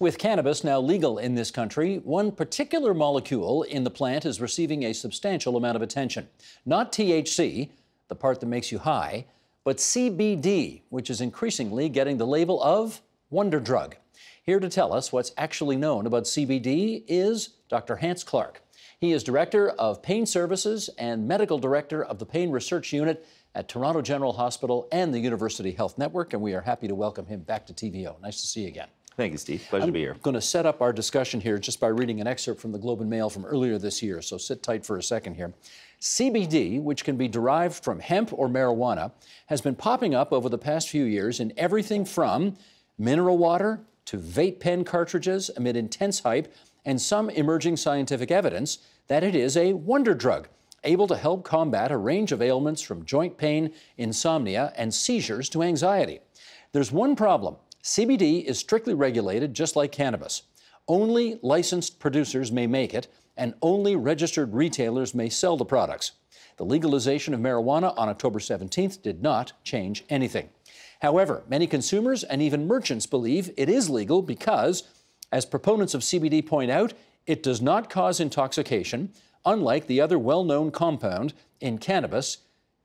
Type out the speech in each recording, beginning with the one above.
With cannabis now legal in this country, one particular molecule in the plant is receiving a substantial amount of attention. Not THC, the part that makes you high, but CBD, which is increasingly getting the label of wonder drug. Here to tell us what's actually known about CBD is Dr. Hance Clarke. He is Director of Pain Services and Medical Director of the Pain Research Unit at Toronto General Hospital and the University Health Network, and we are happy to welcome him back to TVO. Nice to see you again. Thank you, Steve. Pleasure I'm to be here. I'm going to set up our discussion here just by reading an excerpt from the Globe and Mail from earlier this year, so sit tight for a second here. CBD, which can be derived from hemp or marijuana, has been popping up over the past few years in everything from mineral water to vape pen cartridges amid intense hype and some emerging scientific evidence that it is a wonder drug able to help combat a range of ailments from joint pain, insomnia, and seizures to anxiety. There's one problem CBD is strictly regulated just like cannabis. Only licensed producers may make it, and only registered retailers may sell the products. The legalization of marijuana on October 17th did not change anything. However, many consumers and even merchants believe it is legal because, as proponents of CBD point out, it does not cause intoxication, unlike the other well known compound in cannabis,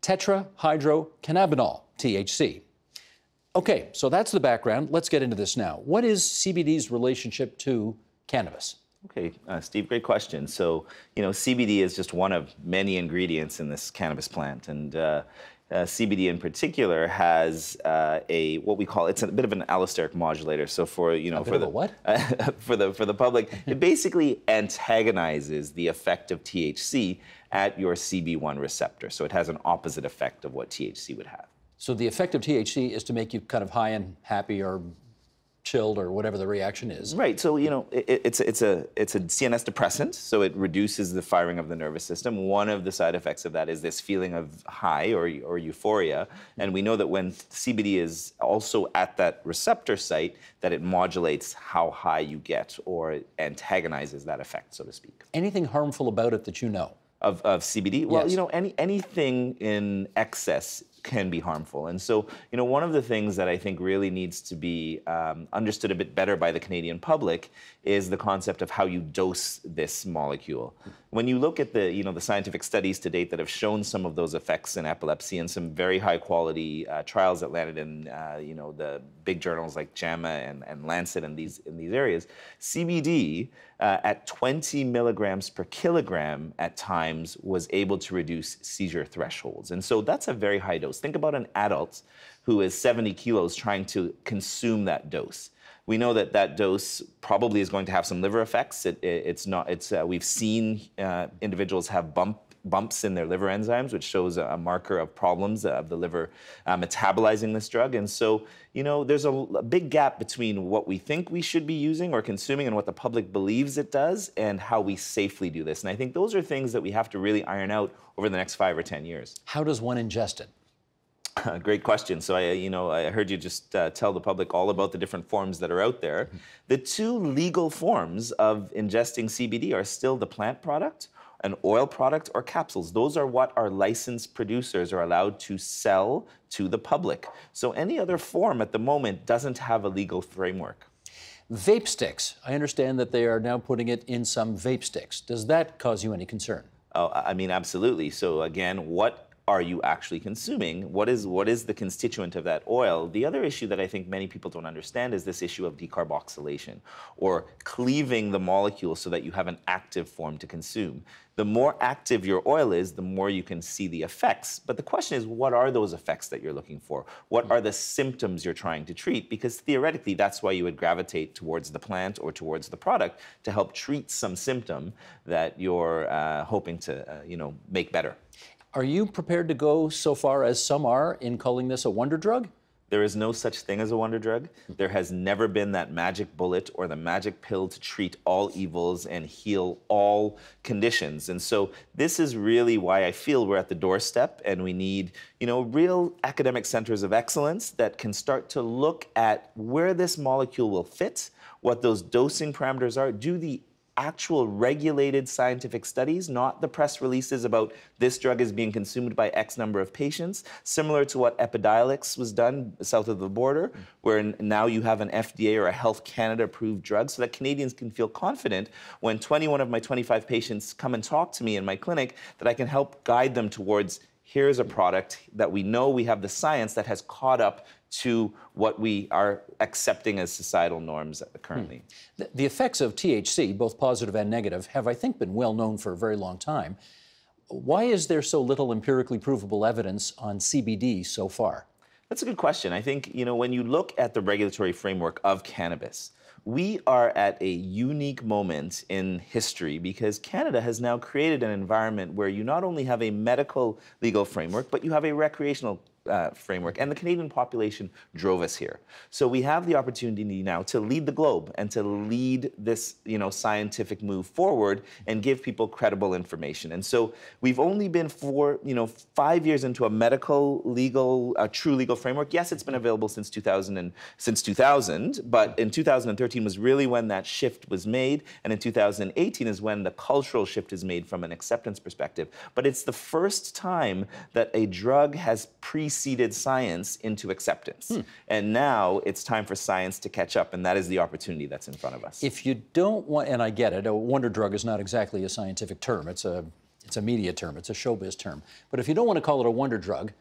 tetrahydrocannabinol, THC. Okay, so that's the background. Let's get into this now. What is CBD's relationship to cannabis? Okay, uh, Steve, great question. So, you know, CBD is just one of many ingredients in this cannabis plant, and uh, uh, CBD in particular has uh, a what we call it's a bit of an allosteric modulator. So for you know for the what for the for the public, it basically antagonizes the effect of THC at your CB1 receptor. So it has an opposite effect of what THC would have. So the effect of THC is to make you kind of high and happy or chilled or whatever the reaction is. Right. So you know, it, it's it's a it's a CNS depressant, so it reduces the firing of the nervous system. One of the side effects of that is this feeling of high or or euphoria, and we know that when CBD is also at that receptor site, that it modulates how high you get or antagonizes that effect, so to speak. Anything harmful about it that you know? Of, of CBD? Well, Yes. you know, any anything in excess can be harmful. And so, you know, one of the things that I think really needs to be um, understood a bit better by the Canadian public is the concept of how you dose this molecule. When you look at the, you know, the scientific studies to date that have shown some of those effects in epilepsy and some very high quality uh, trials that landed in, uh, you know, the big journals like JAMA and, and Lancet and these in these areas, CBD uh, at 20 milligrams per kilogram at times was able to reduce seizure thresholds. And so that's a very high dose. Think about an adult who is 70 kilos trying to consume that dose. We know that that dose probably is going to have some liver effects. It, it- it's not. It's uh, we've seen uh, individuals have bump bumps in their liver enzymes, which shows a, marker of problems of the liver uh, metabolizing this drug. And so, you know, there's a, a big gap between what we think we should be using or consuming and what the public believes it does, and how we safely do this. And I think those are things that we have to really iron out over the next five or ten years. How does one ingest it? Great question. So I, you know, I heard you just uh, tell the public all about the different forms that are out there. The two legal forms of ingesting CBD are still the plant product, an oil product, or capsules. Those are what our licensed producers are allowed to sell to the public. So any other form at the moment doesn't have a legal framework. Vape sticks. I understand that they are now putting it in some vape sticks. Does that cause you any concern? Oh, I I mean, absolutely. So again, what are you actually consuming? What is what is the constituent of that oil? The other issue that I think many people don't understand is this issue of decarboxylation, or cleaving the molecule so that you have an active form to consume. The more active your oil is, the more you can see the effects. But the question is, what are those effects that you're looking for? What are the symptoms you're trying to treat? Because theoretically, that's why you would gravitate towards the plant or towards the product to help treat some symptom that you're uh, hoping to, uh, you know, make better. Are you prepared to go so far as some are in calling this a wonder drug? There is no such thing as a wonder drug. There has never been that magic bullet or the magic pill to treat all evils and heal all conditions. And so this is really why I feel we're at the doorstep and we need, you know, real academic centers of excellence that can start to look at where this molecule will fit, what those dosing parameters are, do the actual regulated scientific studies, not the press releases about this drug is being consumed by X number of patients, similar to what Epidiolex was done south of the border, where now you have an FDA or a Health Canada approved drug so that Canadians can feel confident when 21 of my 25 patients come and talk to me in my clinic that I can help guide them towards here's a product that we know we have the science that has caught up to what we are accepting as societal norms currently. Hmm. The, the, effects of THC, both positive and negative, have, I think, been well known for a very long time. Why is there so little empirically provable evidence on CBD so far? That's a good question. I think, you know, when you look at the regulatory framework of cannabis, we are at a unique moment in history because Canada has now created an environment where you not only have a medical legal framework, but you have a recreational uh, framework, and the Canadian population drove us here. So we have the opportunity now to lead the globe and to lead this, you know, scientific move forward and give people credible information. And so we've only been for, you know, five years into a medical, legal, a true legal framework. Yes, it's been available since 2000 and since 2000, but in 2013 was really when that shift was made, and in 2018 is when the cultural shift is made from an acceptance perspective. But it's the first time that a drug has pre preceded science into acceptance. Hmm. And now it's time for science to catch up, and that is the opportunity that's in front of us. If you don't want, and I get it, a wonder drug is not exactly a scientific term, it's a, it's a media term, it's a showbiz term. But if you don't want to call it a wonder drug,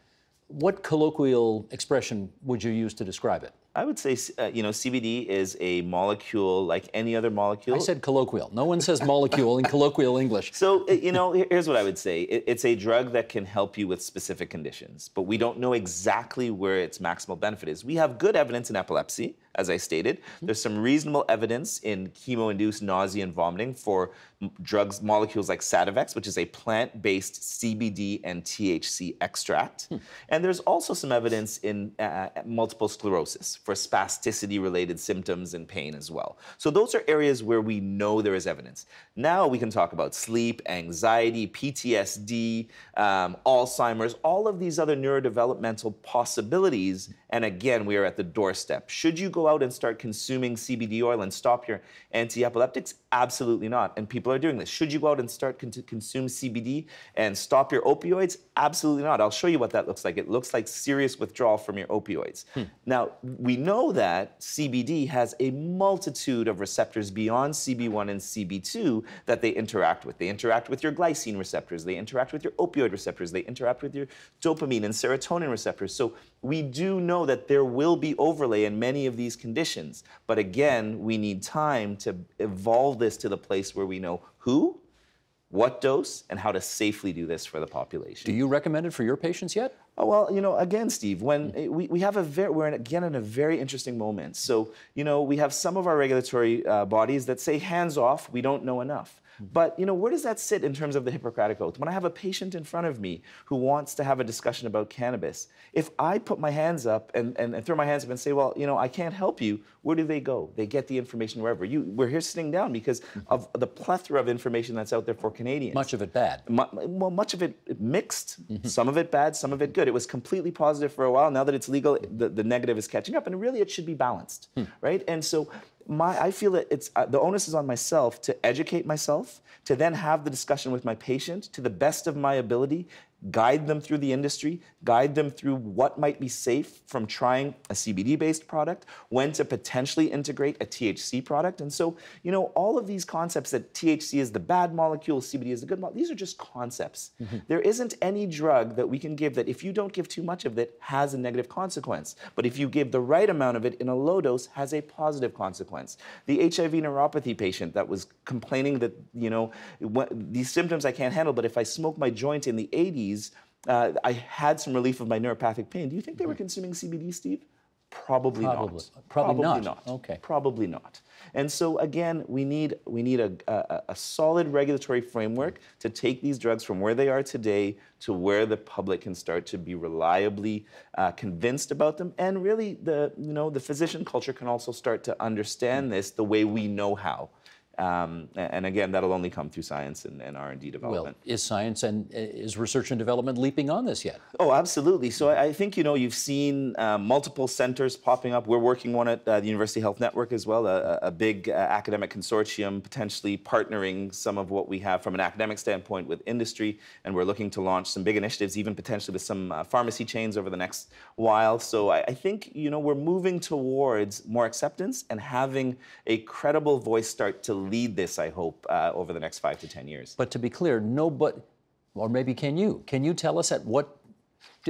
what colloquial expression would you use to describe it? I would say, uh, you know, CBD is a molecule like any other molecule. I said colloquial. No one says molecule in colloquial English. So, you know, here's what I would say. It's a drug that can help you with specific conditions, but we don't know exactly where its maximal benefit is. We have good evidence in epilepsy, as I stated. There's some reasonable evidence in chemo-induced nausea and vomiting for drugs, molecules like Sativex, which is a plant-based CBD and THC extract. Hmm. And there's also some evidence in uh, multiple sclerosis for spasticity-related symptoms and pain as well. So those are areas where we know there is evidence. Now we can talk about sleep, anxiety, PTSD, um, Alzheimer's, all of these other neurodevelopmental possibilities. And again, we are at the doorstep. Should you go out and start consuming CBD oil and stop your anti-epileptics? Absolutely not. And people are doing this. Should you go out and start con consume CBD and stop your opioids? Absolutely not. I'll show you what that looks like. It looks like serious withdrawal from your opioids. Hmm. Now, we know that CBD has a multitude of receptors beyond CB1 and CB2 that they interact with. They interact with your glycine receptors, they interact with your opioid receptors, they interact with your dopamine and serotonin receptors. So we do know that there will be overlay in many of these conditions. But again, we need time to evolve this to the place where we know who, what dose, and how to safely do this for the population. Do you recommend it for your patients yet? Oh, well, you know, again, Steve, when mm. we, we have a very, we're in, again in a very interesting moment. So, you know, we have some of our regulatory uh, bodies that say hands off, we don't know enough. But you know, where does that sit in terms of the Hippocratic Oath? When I have a patient in front of me who wants to have a discussion about cannabis, if I put my hands up and, and, and, throw my hands up and say, well, you know, I can't help you, where do they go? They get the information wherever. You, we're here sitting down because of the plethora of information that's out there for Canadians. Much of it bad. well, much of it mixed, mm-hmm. some of it bad, some of it good. It was completely positive for a while. Now that it's legal, the, the negative is catching up, and really it should be balanced, hmm. right? And so my, I feel that it's uh, the onus is on myself to educate myself, to then have the discussion with my patient to the best of my ability, guide them through the industry, guide them through what might be safe from trying a CBD based product, when to potentially integrate a THC product. And so, you know, all of these concepts that THC is the bad molecule, CBD is the good molecule, these are just concepts. Mm-hmm. There isn't any drug that we can give that if you don't give too much of it has a negative consequence. But if you give the right amount of it in a low dose has a positive consequence. The HIV neuropathy patient that was complaining that, you know, these symptoms I can't handle, but if I smoke my joint in the 80s, uh, I had some relief of my neuropathic pain. Do you think they were consuming CBD, Steve? Probably, Probably. not. Probably, Probably not. not. Okay. Probably not. And so again, we need we need a, a, a, solid regulatory framework to take these drugs from where they are today to where the public can start to be reliably uh, convinced about them, and really the you know the physician culture can also start to understand this the way we know how Um, and again, that'll only come through science and, and R&D development. Well, is science and uh, is research and development leaping on this yet? Oh, absolutely. So I, I think you know you've seen uh, multiple centers popping up. We're working one at uh, the University Health Network as well, a, a big uh, academic consortium, potentially partnering some of what we have from an academic standpoint with industry, and we're looking to launch some big initiatives, even potentially with some uh, pharmacy chains over the next while. So I, I think you know we're moving towards more acceptance and having a credible voice start to lead this, I hope, uh, over the next five to 10 years. But to be clear, no, but, or maybe can you? Can you tell us at what,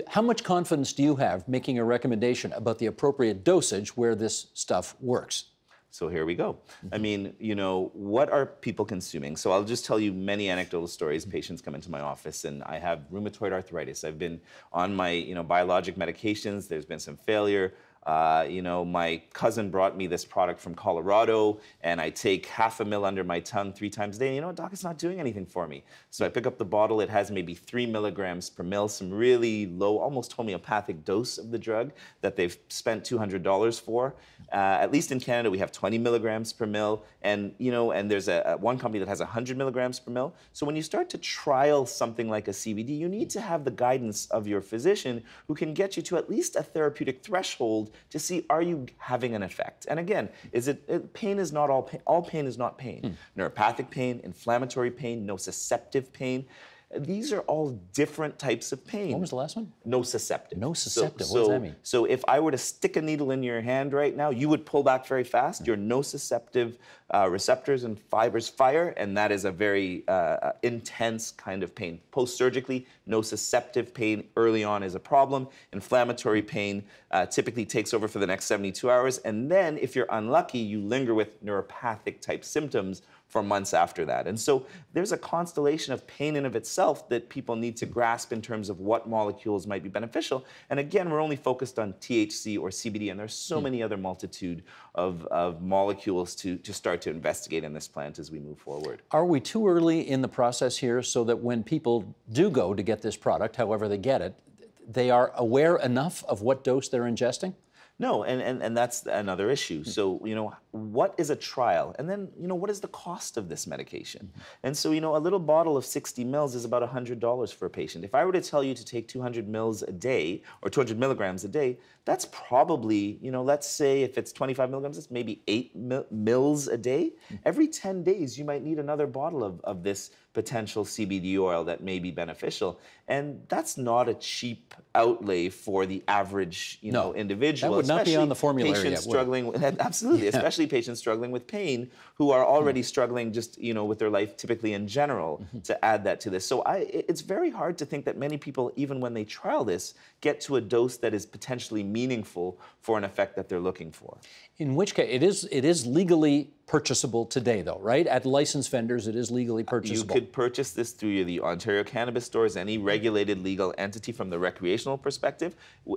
how much confidence do you have making a recommendation about the appropriate dosage where this stuff works? So here we go. I mean, you know, what are people consuming? So I'll just tell you many anecdotal stories. Patients come into my office and I have rheumatoid arthritis. I've been on my, you know, biologic medications. There's been some failure. Uh, you know, my cousin brought me this product from Colorado, and I take half a mil under my tongue three times a day. And you know what, doc, it's not doing anything for me. So I pick up the bottle. It has maybe three milligrams per mil, some really low, almost homeopathic dose of the drug that they've spent $200 for. Uh, at least in Canada, we have 20 milligrams per mil, and you know, and there's a, a one company that has 100 milligrams per mil. So when you start to trial something like a CBD, you need to have the guidance of your physician who can get you to at least a therapeutic threshold to see are you having an effect. And again, is it, it pain is not all pain. All pain is not pain. Hmm. Neuropathic pain, inflammatory pain, nociceptive pain. These are all different types of pain. What was the last one? Nociceptive. Nociceptive. So, what does that mean? So if I were to stick a needle in your hand right now, you would pull back very fast. Your nociceptive uh, receptors and fibers fire, and that is a very uh, intense kind of pain. Post-surgically, nociceptive pain early on is a problem. Inflammatory pain uh, typically takes over for the next 72 hours, and then if you're unlucky, you linger with neuropathic type symptoms for months after that. And so there's a constellation of pain in of itself that people need to grasp in terms of what molecules might be beneficial. And again, we're only focused on THC or CBD, and there's so mm. many other multitude of, of molecules to, to start to investigate in this plant as we move forward. Are we too early in the process here so that when people do go to get this product, however they get it, they are aware enough of what dose they're ingesting? No, and, and, and that's another issue. So, you know, what is a trial? And then, you know, what is the cost of this medication? Mm-hmm. And so, you know, a little bottle of 60 mils is about $100 for a patient. If I were to tell you to take 200 mils a day or 200 milligrams a day, that's probably, you know, let's say if it's 25 milligrams, it's maybe eight mils a day. Mm-hmm. Every 10 days, you might need another bottle of, of this potential CBD oil that may be beneficial. And that's not a cheap outlay for the average, you no, know, individual. That would not be on the formulary patients yet, struggling with, absolutely, yeah. especially patients struggling with pain who are already mm. struggling just, you know, with their life typically in general mm-hmm. to add that to this. So I, it's very hard to think that many people, even when they trial this, get to a dose that is potentially meaningful for an effect that they're looking for. In which case, it is, it is legally purchasable today, though, right? At licensed vendors, it is legally purchasable. Could purchase this through the Ontario Cannabis Stores, any regulated legal entity from the recreational perspective.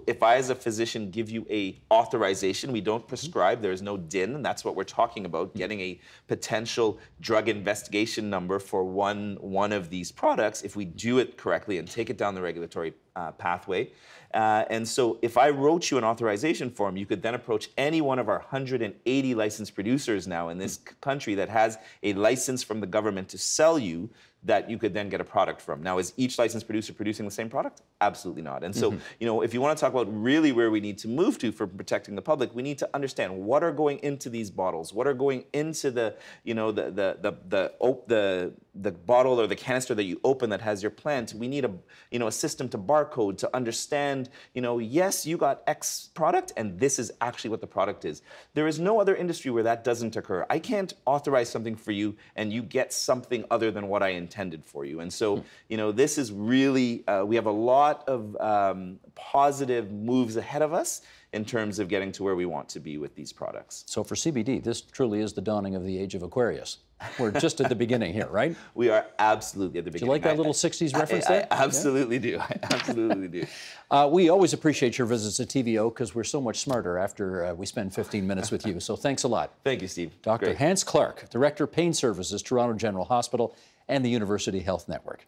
If I, as a physician, give you a authorization, we don't prescribe. There is no DIN, and that's what we're talking about: getting a potential drug investigation number for one one of these products. If we do it correctly and take it down the regulatory uh, pathway. Uh, and so if I wrote you an authorization form, you could then approach any one of our 180 licensed producers now in this country that has a license from the government to sell you that you could then get a product from. Now, is each licensed producer producing the same product? Absolutely not. And so, mm-hmm. you know, if you want to talk about really where we need to move to for protecting the public, we need to understand what are going into these bottles, what are going into the, you know, the the the the the, the, bottle or the canister that you open that has your plant. We need a, you know, a system to barcode to understand, you know, yes, you got X product, and this is actually what the product is. There is no other industry where that doesn't occur. I can't authorize something for you and you get something other than what I intended for you. And so, you know, this is really uh, we have a lot lot of um, positive moves ahead of us in terms of getting to where we want to be with these products. So for CBD, this truly is the dawning of the age of Aquarius. We're just at the beginning here, right? We are absolutely at the beginning. Do you like that little 60s reference I, there? I absolutely yeah? do. I absolutely do. Uh, we always appreciate your visits to TVO because we're so much smarter after uh, we spend 15 minutes with you. So thanks a lot. Thank you, Steve. Dr. Great. Hance Clarke, Director, Pain Services, Toronto General Hospital, and the University Health Network.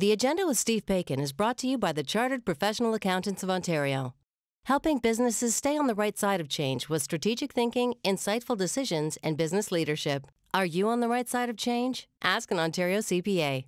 The Agenda with Steve Paikin is brought to you by the Chartered Professional Accountants of Ontario. helping businesses stay on the right side of change with strategic thinking, insightful decisions, and business leadership. Are you on the right side of change? Ask an Ontario CPA.